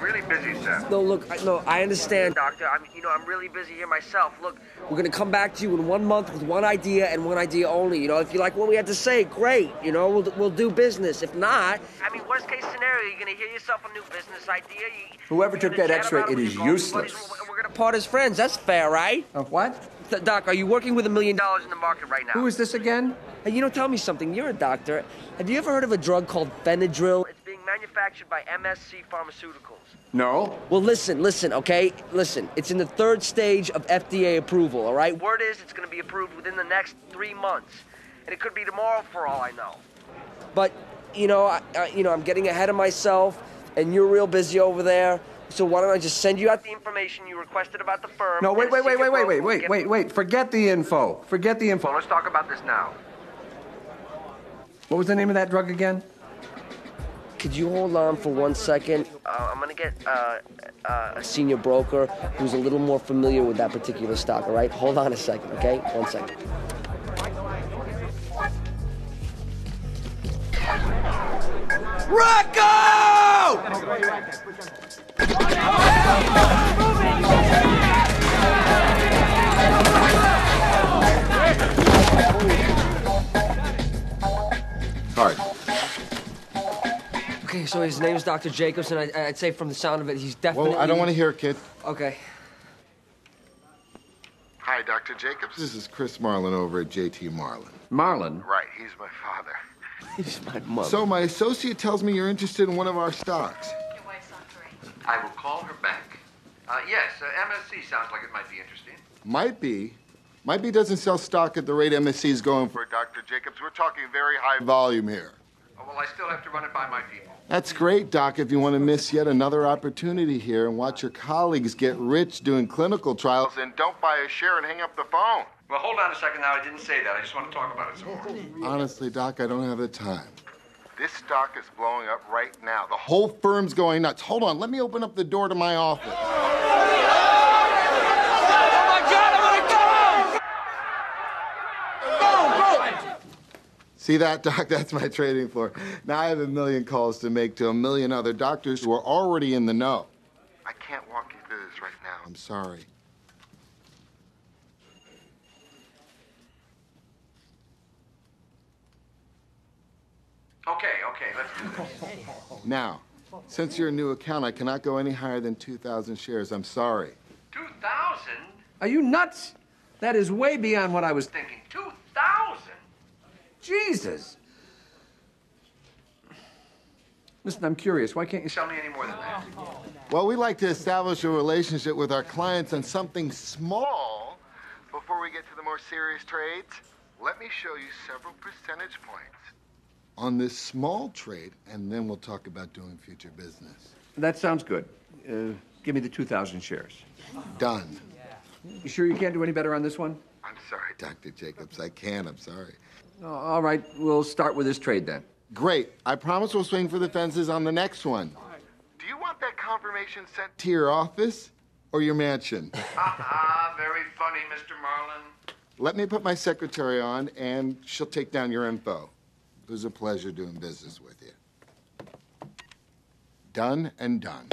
I'm really busy, Seth. No, look, I, no, I understand, doctor. I'm, you know, I'm really busy here myself. Look, we're gonna come back to you in one month with one idea and one idea only. You know, if you like what we had to say, great. You know, we'll we'll do business. If not, I mean, worst case scenario, you're gonna hear yourself a new business idea. You, Whoever took that X-ray, it is it with is your buddies. useless. We're, we're gonna part as friends. That's fair, right? Of what? Th- Doc, are you working with a million dollars in the market right now? Who is this again? Hey, you know, tell me something. You're a doctor. Have you ever heard of a drug called Benadryl? It's being manufactured by MSC Pharmaceuticals. No. Well, listen, listen, okay? Listen, it's in the third stage of FDA approval, all right? Word is it's going to be approved within the next three months. And it could be tomorrow for all I know. But, you know, I, I, you know, I'm getting ahead of myself, and you're real busy over there. So why don't I just send you out the information you requested about the firm? No, wait, wait, wait, wait, wait, wait, wait, wait, wait. Forget the info. Forget the info. Well, let's talk about this now. What was the name of that drug again? Could you hold on for one second? Uh, I'm gonna get uh, uh, a senior broker who's a little more familiar with that particular stock. All right, hold on a second, okay? One second. Rocco! Hard. Okay, so his name's Dr. Jacobs, and I, I'd say from the sound of it, he's definitely. Well, I don't want to hear it, kid. Okay. Hi, Dr. Jacobs. This is Chris Marlin over at JT Marlin. Marlin. Right, he's my father. He's my mother. So, my associate tells me you're interested in one of our stocks. Your wife's on great. I will call her back. Uh, yes, uh, MSC sounds like it might be interesting. Might be. Might be doesn't sell stock at the rate MSC is going for, Dr. Jacobs. We're talking very high volume here. Well, I still have to run it by my people. That's great, Doc, if you want to miss yet another opportunity here and watch your colleagues get rich doing clinical trials. And don't buy a share and hang up the phone. Well, hold on a second now. I didn't say that. I just want to talk about it some more. Honestly, Doc, I don't have the time. This stock is blowing up right now. The whole firm's going nuts. Hold on, let me open up the door to my office. See that, Doc? That's my trading floor. Now I have a million calls to make to a million other doctors who are already in the know. I can't walk you through this right now. I'm sorry. Okay, okay, let's do this. Now, since you're a new account, I cannot go any higher than 2,000 shares. I'm sorry. 2,000? Are you nuts? That is way beyond what I was thinking. Thinking 2,000? Jesus. Listen, I'm curious. Why can't you sell me any more than that. Well, we like to establish a relationship with our clients on something small before we get to the more serious trades. Let me show you several percentage points on this small trade, and then we'll talk about doing future business. That sounds good. Uh, give me the 2,000 shares. Done. You sure you can't do any better on this one? I'm sorry, Dr. Jacobs. I can't. I'm sorry. All right, we'll start with this trade then. Great. I promise we'll swing for the fences on the next one. Do you want that confirmation sent to your office or your mansion? Ah, very funny, Mr. Marlin. Let me put my secretary on, and she'll take down your info. It was a pleasure doing business with you. Done and done.